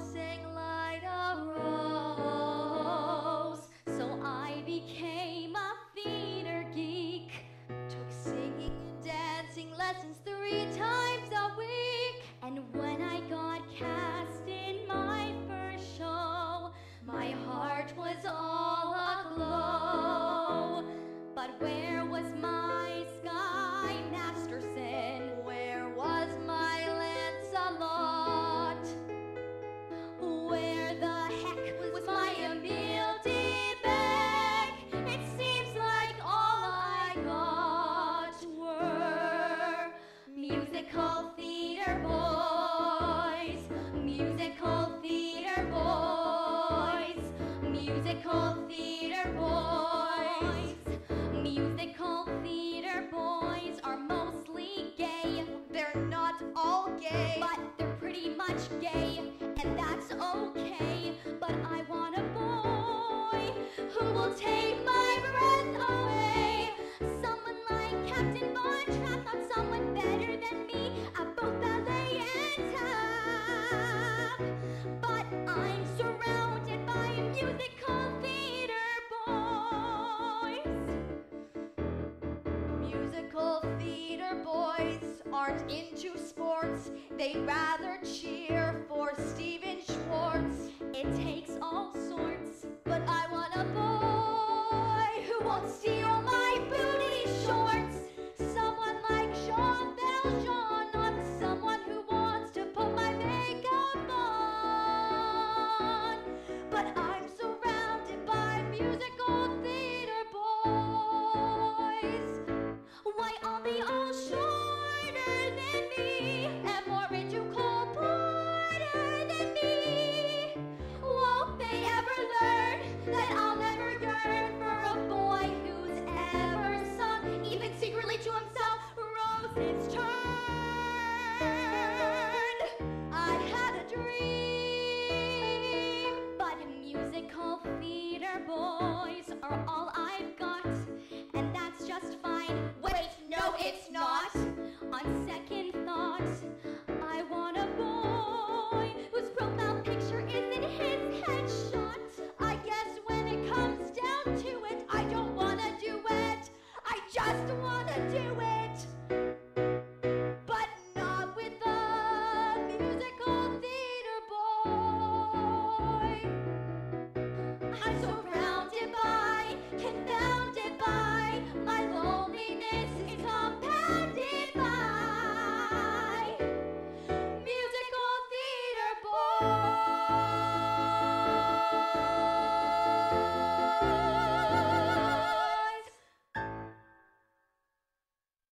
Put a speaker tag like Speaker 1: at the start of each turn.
Speaker 1: I'll say me both ballet and tap. But I'm surrounded by musical theater boys.
Speaker 2: Musical theater boys aren't into sports. They rather cheer for Stephen Schwartz.
Speaker 1: It takes all sorts, but I want a boy who. be on. 借我